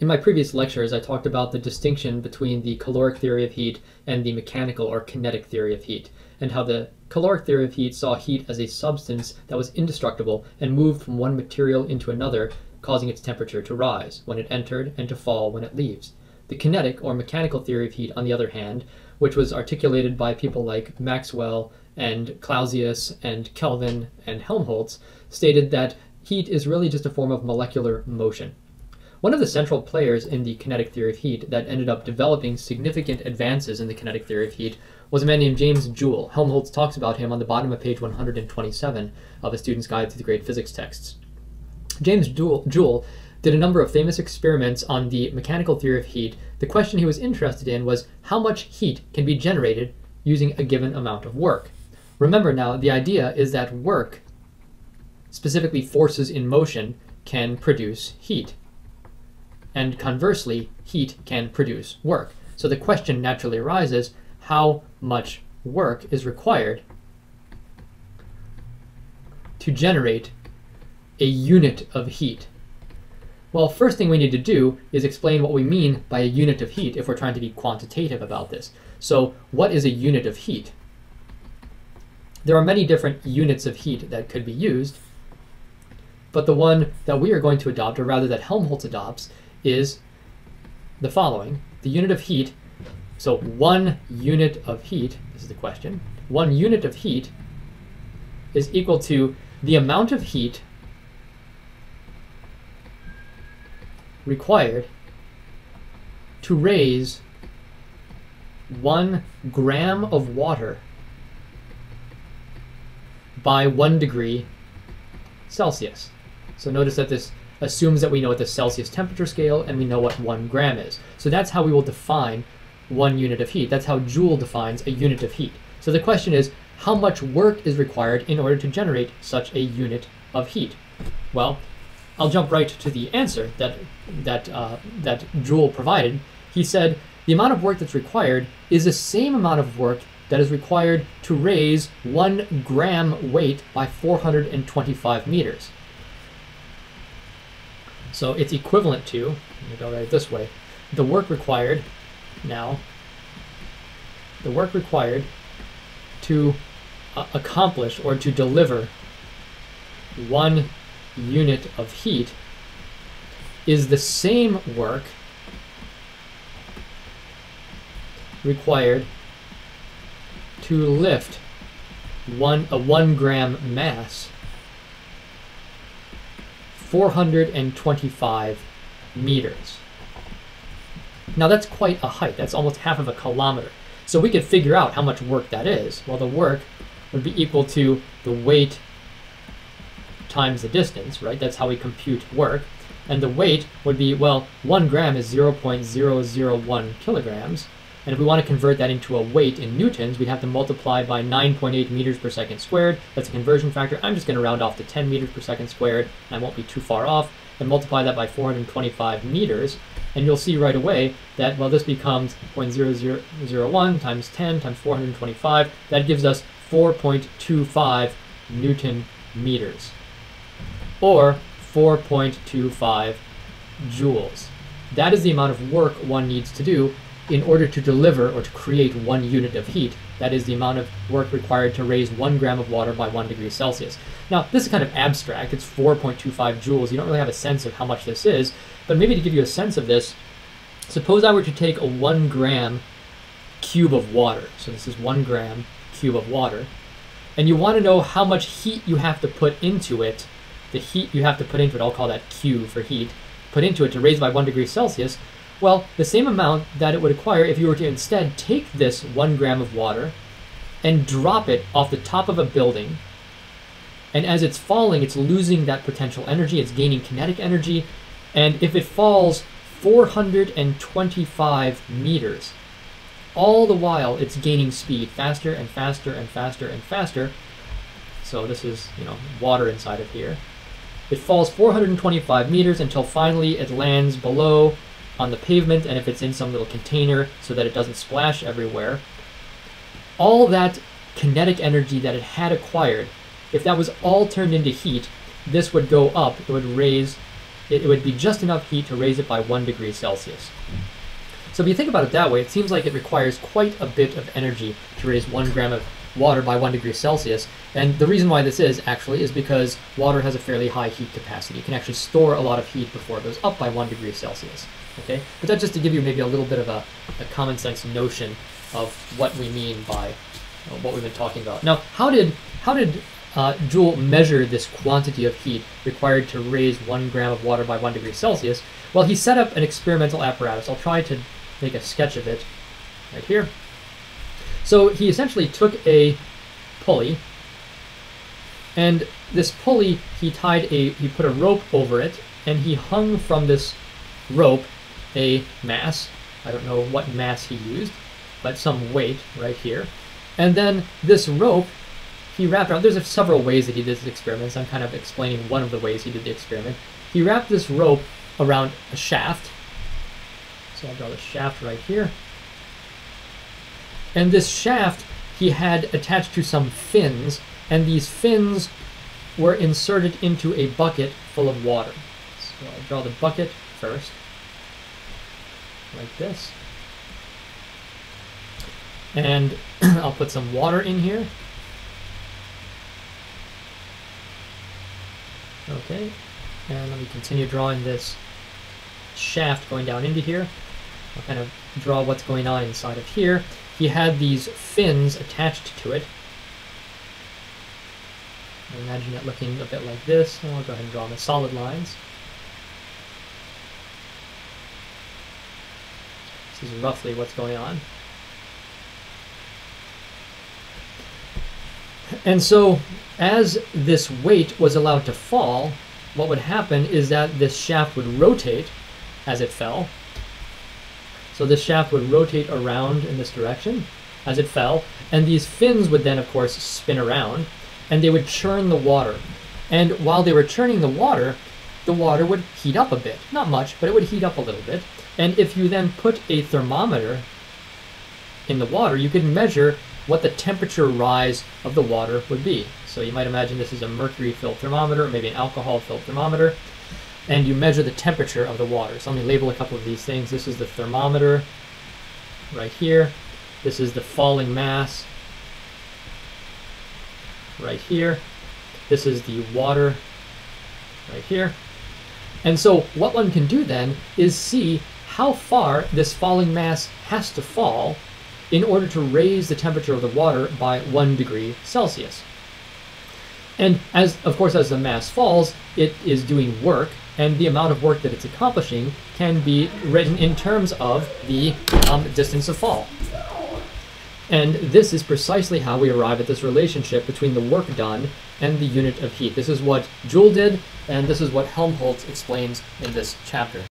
In my previous lectures, I talked about the distinction between the caloric theory of heat and the mechanical or kinetic theory of heat, and how the caloric theory of heat saw heat as a substance that was indestructible and moved from one material into another, causing its temperature to rise when it entered and to fall when it leaves. The kinetic or mechanical theory of heat, on the other hand, which was articulated by people like Maxwell and Clausius and Kelvin and Helmholtz, stated that heat is really just a form of molecular motion. One of the central players in the kinetic theory of heat that ended up developing significant advances in the kinetic theory of heat was a man named James Joule. Helmholtz talks about him on the bottom of page 127 of A Student's Guide to the Great Physics texts. James Joule, did a number of famous experiments on the mechanical theory of heat. The question he was interested in was how much heat can be generated using a given amount of work. Remember now, the idea is that work, specifically forces in motion, can produce heat and conversely, heat can produce work. So the question naturally arises, how much work is required to generate a unit of heat? Well, first thing we need to do is explain what we mean by a unit of heat if we're trying to be quantitative about this. So what is a unit of heat? There are many different units of heat that could be used, but the one that we are going to adopt, or rather that Helmholtz adopts, is the following. The unit of heat, so one unit of heat, this is the question, one unit of heat is equal to the amount of heat required to raise one gram of water by one degree Celsius. So notice that this assumes that we know what the Celsius temperature scale and we know what one gram is. So that's how we will define one unit of heat. That's how Joule defines a unit of heat. So the question is, how much work is required in order to generate such a unit of heat? Well, I'll jump right to the answer that that uh, that Joule provided. He said the amount of work that's required is the same amount of work that is required to raise one gram weight by 425 meters. So it's equivalent to, let me go right this way, the work required now, the work required to uh, accomplish or to deliver one unit of heat is the same work required to lift one a one gram mass 425 meters. Now that's quite a height. That's almost half of a kilometer. So we could figure out how much work that is. Well, the work would be equal to the weight times the distance, right? That's how we compute work. And the weight would be, well, one gram is 0.001 kilograms. And if we want to convert that into a weight in newtons, we'd have to multiply by 9.8 meters per second squared. That's a conversion factor. I'm just going to round off to 10 meters per second squared, I won't be too far off. And multiply that by 425 meters, and you'll see right away that, well, this becomes 0.0001 times 10 times 425. That gives us 4.25 newton meters, or 4.25 joules. That is the amount of work one needs to do in order to deliver or to create one unit of heat. That is the amount of work required to raise one gram of water by one degree Celsius. Now, this is kind of abstract. It's 4.25 joules. You don't really have a sense of how much this is, but maybe to give you a sense of this, suppose I were to take a one gram cube of water. So this is one gram cube of water. And you want to know how much heat you have to put into it, the heat you have to put into it, I'll call that Q for heat, put into it to raise by one degree Celsius, well, the same amount that it would acquire if you were to instead take this one gram of water and drop it off the top of a building. And as it's falling, it's losing that potential energy, it's gaining kinetic energy. And if it falls 425 meters, all the while it's gaining speed faster and faster and faster and faster. So this is, you know, water inside of here. It falls 425 meters until finally it lands below on the pavement and if it's in some little container so that it doesn't splash everywhere. All that kinetic energy that it had acquired, if that was all turned into heat, this would go up, it would raise it, would be just enough heat to raise it by one degree Celsius. So if you think about it that way, it seems like it requires quite a bit of energy to raise one gram of water by one degree Celsius. And the reason why this is actually is because water has a fairly high heat capacity. It can actually store a lot of heat before it goes up by one degree Celsius. Okay, but that's just to give you maybe a little bit of a, a common sense notion of what we mean by uh, what we've been talking about. Now, how did how did uh, Joule measure this quantity of heat required to raise one gram of water by one degree Celsius? Well, he set up an experimental apparatus. I'll try to make a sketch of it right here. So he essentially took a pulley, and this pulley he tied a he put a rope over it, and he hung from this rope a mass. I don't know what mass he used, but some weight right here. And then this rope he wrapped around. There's several ways that he did his experiments. I'm kind of explaining one of the ways he did the experiment. He wrapped this rope around a shaft. So I'll draw the shaft right here. And this shaft he had attached to some fins, and these fins were inserted into a bucket full of water. So I'll draw the bucket first, like this. And I'll put some water in here. Okay, and let me continue drawing this shaft going down into here. I'll kind of draw what's going on inside of here. He had these fins attached to it. I Imagine it looking a bit like this. I'll go ahead and draw the solid lines. This is roughly what's going on. And so, as this weight was allowed to fall, what would happen is that this shaft would rotate as it fell. So this shaft would rotate around in this direction as it fell, and these fins would then, of course, spin around, and they would churn the water. And while they were churning the water, the water would heat up a bit. Not much, but it would heat up a little bit. And if you then put a thermometer in the water, you could measure what the temperature rise of the water would be. So you might imagine this is a mercury-filled thermometer, maybe an alcohol-filled thermometer, and you measure the temperature of the water. So let me label a couple of these things. This is the thermometer right here. This is the falling mass right here. This is the water right here. And so what one can do then is see how far this falling mass has to fall in order to raise the temperature of the water by one degree Celsius. And as, of course, as the mass falls, it is doing work, and the amount of work that it's accomplishing can be written in terms of the um, distance of fall. And this is precisely how we arrive at this relationship between the work done and the unit of heat. This is what Joule did, and this is what Helmholtz explains in this chapter.